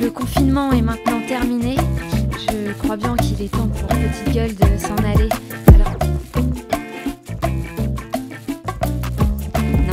Le confinement est maintenant terminé. Je crois bien qu'il est temps pour Petite Gueule de s'en aller.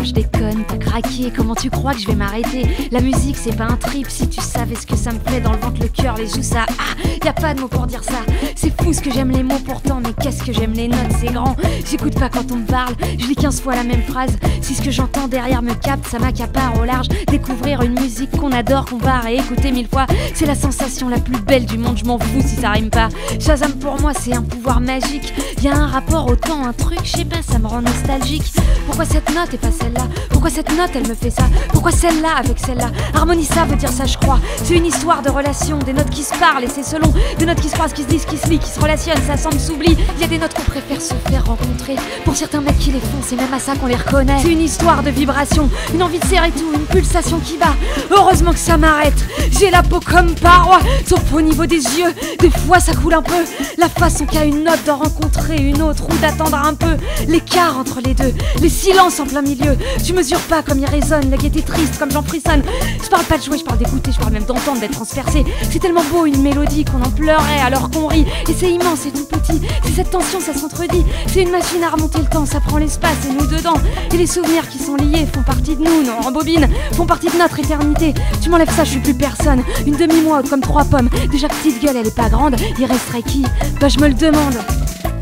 Je déconne, t'as craqué. Comment tu crois que je vais m'arrêter? La musique, c'est pas un trip. Si tu savais ce que ça me fait dans le ventre, le cœur, les joues, ça. Ah, y a pas de mots pour dire ça. C'est fou ce que j'aime les mots pourtant, mais qu'est-ce que j'aime les notes, c'est grand. J'écoute pas quand on me parle, je lis 15 fois la même phrase. Si ce que j'entends derrière me capte, ça m'accapare au large. Découvrir une musique qu'on adore, qu'on va réécouter mille fois, c'est la sensation la plus belle du monde, je m'en fous si ça rime pas. Shazam pour moi, c'est un pouvoir magique. Y a un rapport au temps, un truc, je sais pas, ça me rend nostalgique. Pourquoi cette note et pas celle-là? Pourquoi cette note elle me fait ça Pourquoi celle-là avec celle-là Harmonie ça veut dire ça, je crois. C'est une histoire de relation, des notes qui se parlent et c'est selon des notes qui se croisent, qui se disent, qui se lient, qui se relationnent, ça semble s'oublie. Il y a des notes qu'on préfère se faire rencontrer. Pour certains mecs qui les font, c'est même à ça qu'on les reconnaît. C'est une histoire de vibration, une envie de serrer tout, une pulsation qui bat. Heureusement que ça m'arrête. J'ai la peau comme paroi, sauf au niveau des yeux. Des fois ça coule un peu. La façon qu'a une note de rencontrer une autre ou d'attendre un peu. L'écart entre les deux, les silences en plein milieu. Tu mesures pas comme il résonne, la gaieté triste comme j'en frissonne. Je parle pas de jouer, je parle d'écouter, je parle même d'entendre, d'être transpercé. C'est tellement beau une mélodie qu'on en pleurait alors qu'on rit. Et c'est immense et tout petit. C'est cette tension, ça s'entredit. C'est une machine à remonter le temps, ça prend l'espace et nous dedans. Et les souvenirs qui sont liés font partie de nous, non, en bobine, font partie de notre éternité. Tu m'enlèves ça, je suis plus personne. Une demi-mois comme trois pommes. Déjà petite gueule, elle est pas grande. Il resterait qui? Bah je me le demande.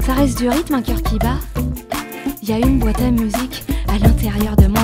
Ça reste du rythme, un cœur qui bat. Y a une boîte à musique à l'intérieur de moi.